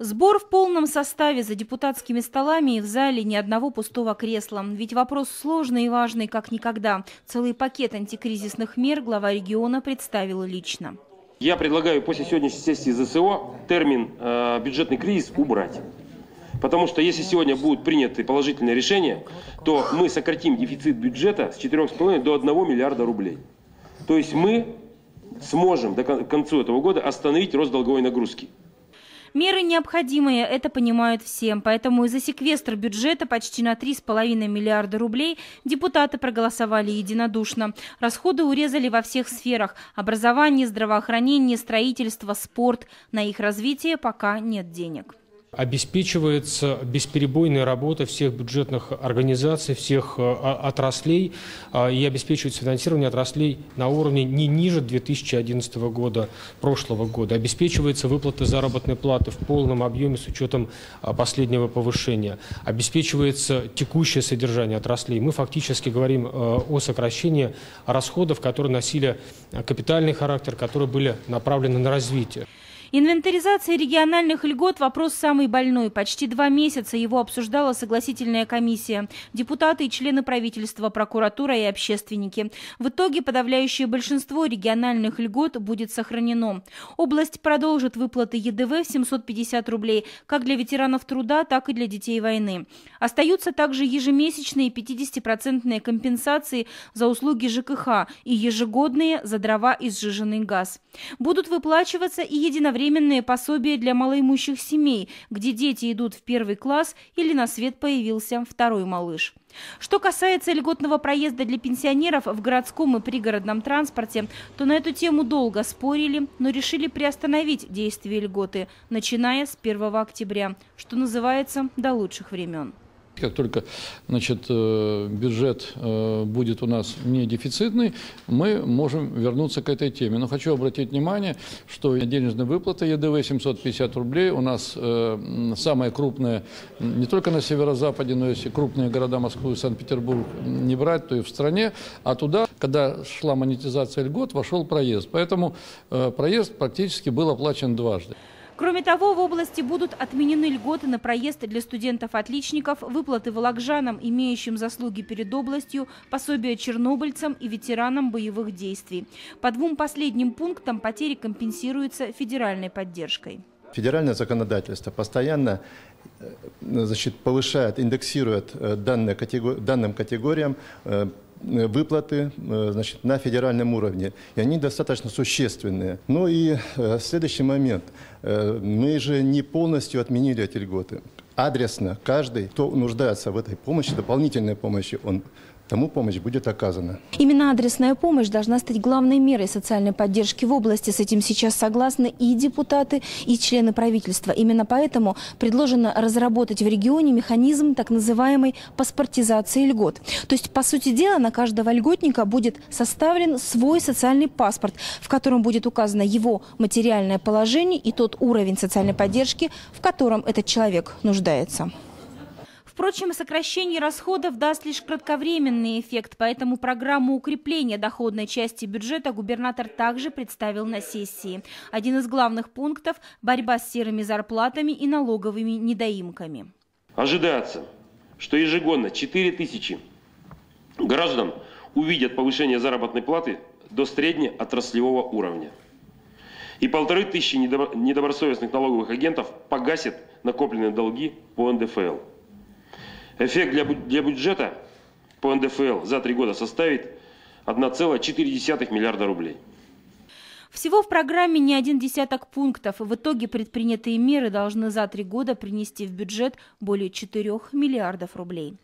Сбор в полном составе за депутатскими столами и в зале ни одного пустого кресла. Ведь вопрос сложный и важный, как никогда. Целый пакет антикризисных мер глава региона представил лично. Я предлагаю после сегодняшней сессии ЗСО термин э, «бюджетный кризис» убрать. Потому что если сегодня будут приняты положительные решения, то мы сократим дефицит бюджета с 4,5 до 1 миллиарда рублей. То есть мы сможем до конца этого года остановить рост долговой нагрузки. Меры необходимые, это понимают все. Поэтому из-за секвестр бюджета почти на 3,5 миллиарда рублей депутаты проголосовали единодушно. Расходы урезали во всех сферах – образование, здравоохранение, строительство, спорт. На их развитие пока нет денег обеспечивается бесперебойная работа всех бюджетных организаций, всех э, отраслей а, и обеспечивается финансирование отраслей на уровне не ниже 2011 года, прошлого года. Обеспечивается выплата заработной платы в полном объеме с учетом а, последнего повышения. Обеспечивается текущее содержание отраслей. Мы фактически говорим э, о сокращении расходов, которые носили капитальный характер, которые были направлены на развитие. Инвентаризация региональных льгот – вопрос самый больной. Почти два месяца его обсуждала согласительная комиссия. Депутаты и члены правительства, прокуратура и общественники. В итоге подавляющее большинство региональных льгот будет сохранено. Область продолжит выплаты ЕДВ в 750 рублей как для ветеранов труда, так и для детей войны. Остаются также ежемесячные 50-процентные компенсации за услуги ЖКХ и ежегодные за дрова и сжиженный газ. Будут выплачиваться и единовременные единовременные пособия для малоимущих семей, где дети идут в первый класс или на свет появился второй малыш. Что касается льготного проезда для пенсионеров в городском и пригородном транспорте, то на эту тему долго спорили, но решили приостановить действие льготы, начиная с 1 октября, что называется до лучших времен. Как только значит, э, бюджет э, будет у нас не дефицитный, мы можем вернуться к этой теме. Но хочу обратить внимание, что денежная выплата ЕДВ 750 рублей у нас э, самая крупная не только на северо-западе, но если крупные города Москвы и Санкт-Петербург не брать, то и в стране. А туда, когда шла монетизация льгот, вошел проезд. Поэтому проезд практически был оплачен дважды. Кроме того, в области будут отменены льготы на проезд для студентов-отличников, выплаты волокжанам, имеющим заслуги перед областью, пособия чернобыльцам и ветеранам боевых действий. По двум последним пунктам потери компенсируются федеральной поддержкой. Федеральное законодательство постоянно э, значит, повышает, индексирует э, данные категор... данным категориям э, выплаты значит, на федеральном уровне. И они достаточно существенные. Ну и следующий момент. Мы же не полностью отменили эти льготы. Адресно каждый, кто нуждается в этой помощи, дополнительной помощи, он тому помощь будет оказана. Именно адресная помощь должна стать главной мерой социальной поддержки в области. С этим сейчас согласны и депутаты, и члены правительства. Именно поэтому предложено разработать в регионе механизм так называемой паспортизации льгот. То есть, по сути дела, на каждого льготника будет составлен свой социальный паспорт, в котором будет указано его материальное положение и тот уровень социальной поддержки, в котором этот человек нуждается. Впрочем, сокращение расходов даст лишь кратковременный эффект, поэтому программу укрепления доходной части бюджета губернатор также представил на сессии. Один из главных пунктов – борьба с серыми зарплатами и налоговыми недоимками. Ожидается, что ежегодно 4 тысячи граждан увидят повышение заработной платы до среднеотраслевого уровня. И полторы тысячи недобросовестных налоговых агентов погасят накопленные долги по НДФЛ. Эффект для, для бюджета по НДФЛ за три года составит 1,4 миллиарда рублей. Всего в программе не один десяток пунктов. В итоге предпринятые меры должны за три года принести в бюджет более 4 миллиардов рублей.